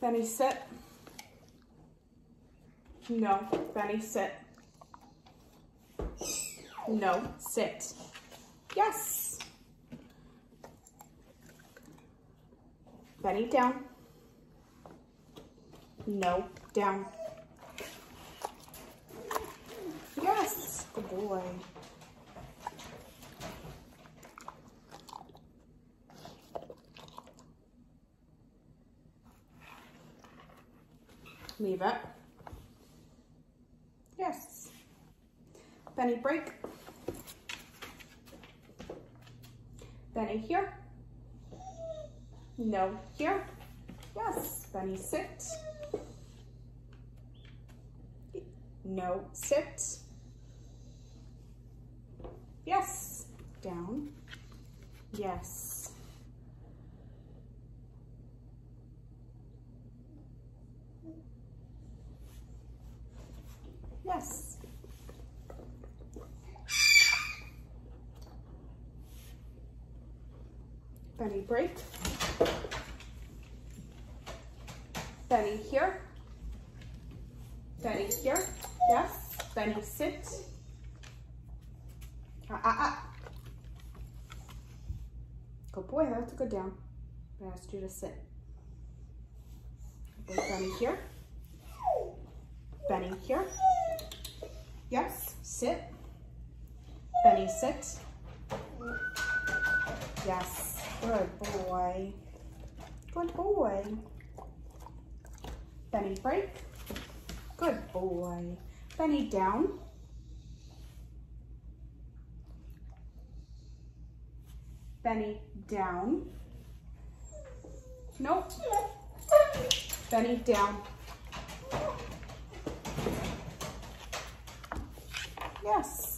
Benny, sit. No, Benny, sit. No, sit. Yes. Benny, down. No, down. Yes, good boy. Leave it. Yes. Benny, break. Benny, here. No, here. Yes. Benny, sit. No, sit. Yes. Down. Yes. Yes. Benny break. Benny here. Benny here. Yes. Benny sit. Ah, ah, ah. Good boy, that's a good down. I asked you to sit. Benny here. Benny here. Yes, sit. Benny, sit. Yes, good boy. Good boy. Benny, break. Good boy. Benny, down. Benny, down. Nope. Benny, down. Yes.